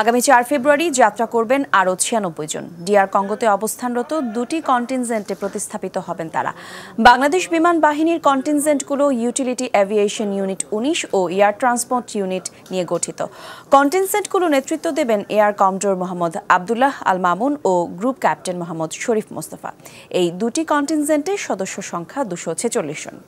আগামী চার ফেব্রুয়ারি যাত্রা করবেন আরও ছিয়ানব্বই জন। ডিআর কঙ্গোতে অবস্থানরত দুটি কন্টিনজেন্টে প্রতিস্থাপিত হবেন তারা। বাংলাদেশ বিমান বাহিনীর কন্টিনজেন্টগুলো ইউটিলিটি অ্যাভিয়েশন ইউনিট উনিশ ও এয়ার ট্রান্সপোর্ট ইউনিট নিয়ে গঠিত। কন্টিনজেন্টগুলো নেতৃত্ব দেবেন এয়ার কমডোর মোহাম্মদ আবদুল্লাহ আল মামুন ও গ্রুপ ক্যাপ্টেন মোহাম্মদ শরীফ মোস্তফা। এই দুটি কন্টিনজেন্টের সদস্য সংখ্যা দুশো ছেচল্লিশ জন।